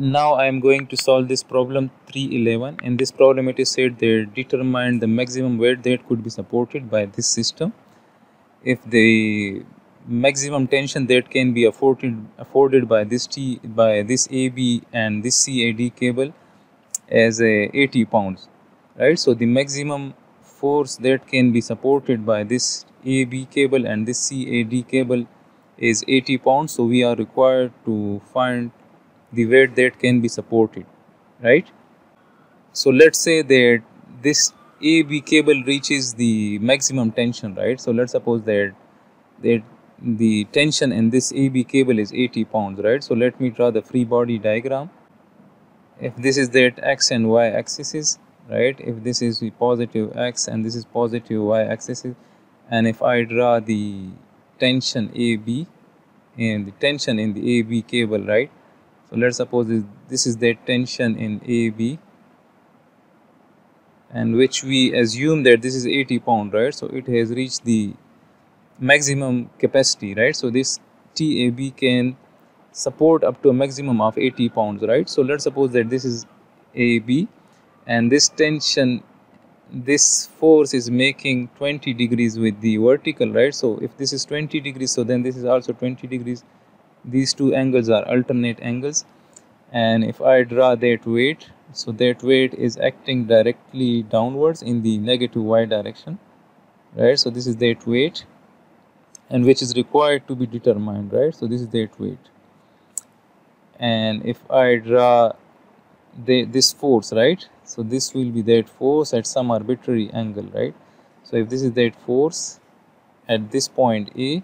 now I am going to solve this problem 311 in this problem it is said they determine the maximum weight that could be supported by this system. If the maximum tension that can be afforded afforded by this T by this AB and this CAD cable as a 80 pounds right? So the maximum force that can be supported by this AB cable and this CAD cable is 80 pounds. So we are required to find the weight that can be supported right? So let's say that this AB cable reaches the maximum tension right? So let's suppose that that the tension in this AB cable is 80 pounds right? So let me draw the free body diagram. If this is that x and y axis right? If this is the positive x and this is positive y axis and if I draw the tension AB and the tension in the AB cable right so let's suppose this is the tension in AB and which we assume that this is 80 pound right? So it has reached the maximum capacity right? So this TAB can support up to a maximum of 80 pounds right? So let's suppose that this is AB and this tension this force is making 20 degrees with the vertical right? So if this is 20 degrees so then this is also 20 degrees these two angles are alternate angles. And if I draw that weight so that weight is acting directly downwards in the negative y direction right? So this is that weight and which is required to be determined right? So this is that weight. And if I draw the, this force right? So this will be that force at some arbitrary angle right? So if this is that force at this point A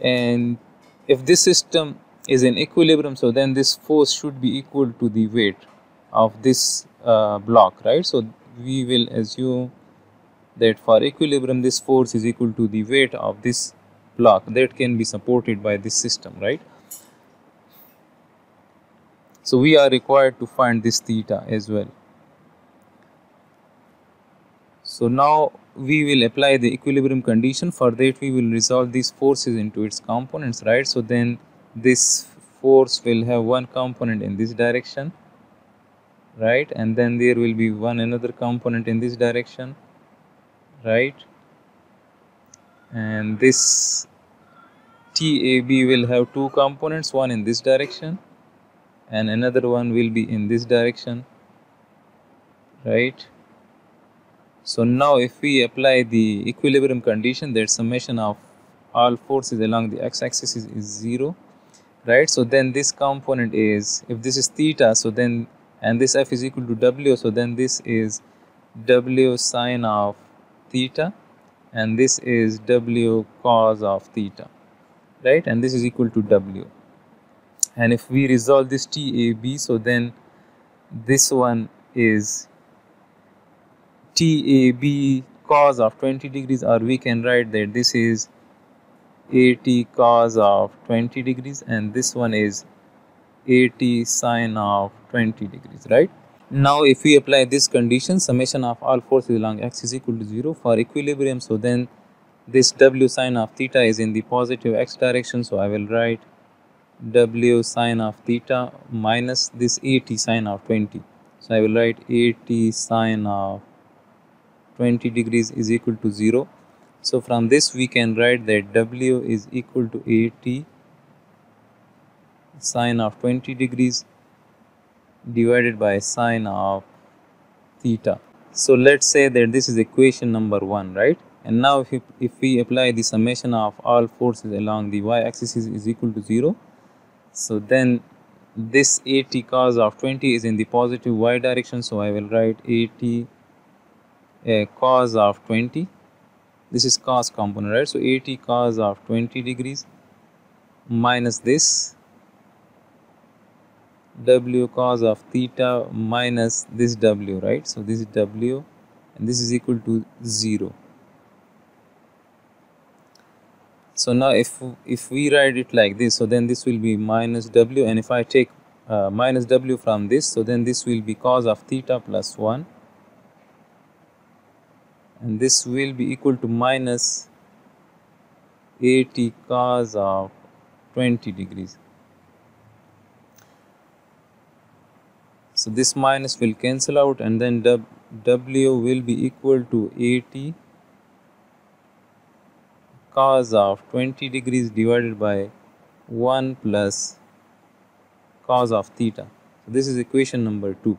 and if this system is in equilibrium so then this force should be equal to the weight of this uh, block right? So we will assume that for equilibrium this force is equal to the weight of this block that can be supported by this system right? So we are required to find this theta as well. So now we will apply the equilibrium condition. For that we will resolve these forces into its components right? So then this force will have one component in this direction right? And then there will be one another component in this direction right? And this TAB will have two components one in this direction and another one will be in this direction right so now if we apply the equilibrium condition that summation of all forces along the x-axis is, is 0 right? So then this component is if this is theta so then and this f is equal to w so then this is w sine of theta and this is w cos of theta right? And this is equal to w. And if we resolve this TAB so then this one is TAB cos of 20 degrees or we can write that this is AT cos of 20 degrees and this one is AT sine of 20 degrees right? Now if we apply this condition summation of all forces along x is equal to 0 for equilibrium so then this w sine of theta is in the positive x direction so I will write w sine of theta minus this AT sine of 20 so I will write AT sine of 20 degrees is equal to 0 so from this we can write that w is equal to at sine of 20 degrees divided by sine of theta. So let's say that this is equation number 1 right? And now if, if we apply the summation of all forces along the y-axis is, is equal to 0 so then this at cos of 20 is in the positive y direction. So I will write at a cos of 20 this is cos component right? So 80 cos of 20 degrees minus this. W cos of theta minus this w right? So this is w and this is equal to 0 so now if if we write it like this so then this will be minus w. And if I take uh, minus w from this so then this will be cos of theta plus 1 and this will be equal to minus 80 cos of 20 degrees so this minus will cancel out and then w will be equal to 80 cos of 20 degrees divided by 1 plus cos of theta. So this is equation number 2.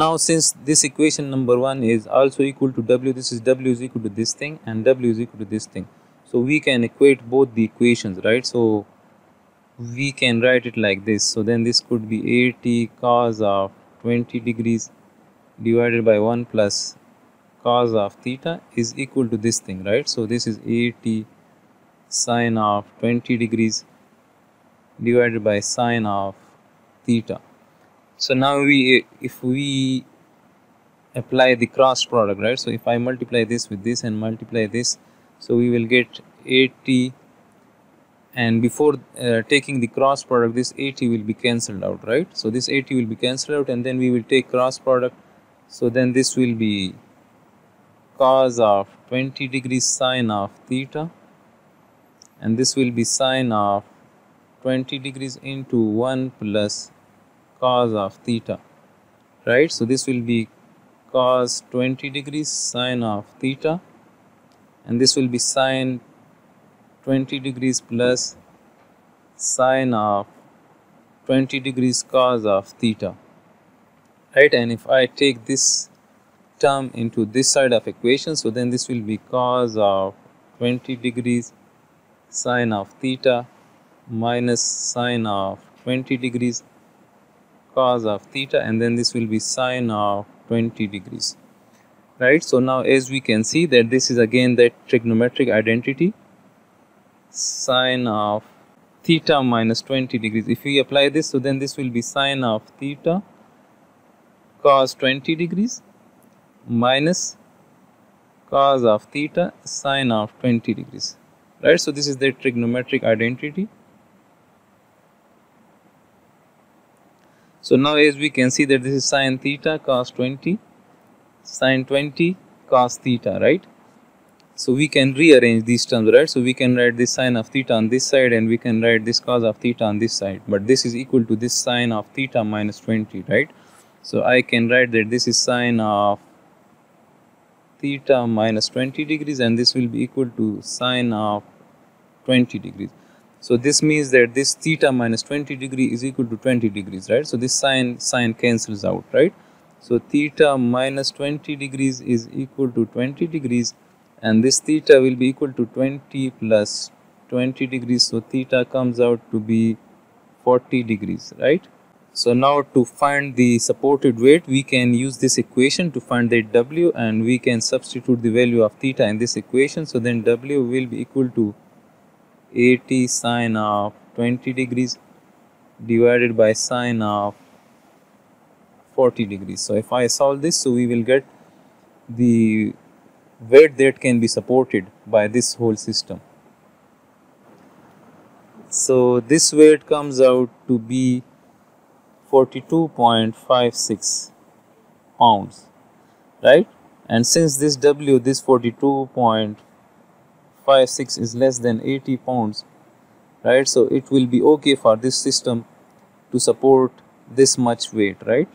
Now since this equation number 1 is also equal to w, this is w is equal to this thing and w is equal to this thing. So we can equate both the equations, right? So we can write it like this. So then this could be 80 cos of 20 degrees divided by 1 plus cos of theta is equal to this thing, right? So this is 80 sine of 20 degrees divided by sine of theta so now we if we apply the cross product right? So if I multiply this with this and multiply this so we will get 80 and before uh, taking the cross product this 80 will be cancelled out right? So this 80 will be cancelled out and then we will take cross product. So then this will be cos of 20 degrees sine of theta. And this will be sine of 20 degrees into 1 plus cos of theta right? So this will be cos 20 degrees sine of theta and this will be sine 20 degrees plus sine of 20 degrees cos of theta right? And if I take this term into this side of equation so then this will be cos of 20 degrees sine of theta minus sine of 20 degrees cos of theta and then this will be sine of 20 degrees. Right? So now as we can see that this is again that trigonometric identity sine of theta minus 20 degrees. If we apply this so then this will be sine of theta cos 20 degrees minus cos of theta sine of 20 degrees. Right? So this is the trigonometric identity so now as we can see that this is sine theta cos 20 sine 20 cos theta right? So we can rearrange these terms right? So we can write this sine of theta on this side and we can write this cos of theta on this side. But this is equal to this sine of theta minus 20 right? So I can write that this is sine of theta minus 20 degrees and this will be equal to sine of 20 degrees so this means that this theta minus 20 degree is equal to 20 degrees right? So this sine sine cancels out right? So theta minus 20 degrees is equal to 20 degrees and this theta will be equal to 20 plus 20 degrees. So theta comes out to be 40 degrees right? So now to find the supported weight we can use this equation to find the w and we can substitute the value of theta in this equation. So then w will be equal to 80 sine of 20 degrees divided by sine of 40 degrees. So if I solve this, so we will get the weight that can be supported by this whole system. So this weight comes out to be 42.56 pounds, right? And since this W, this 42.56 5 6 is less than 80 pounds right? So it will be okay for this system to support this much weight right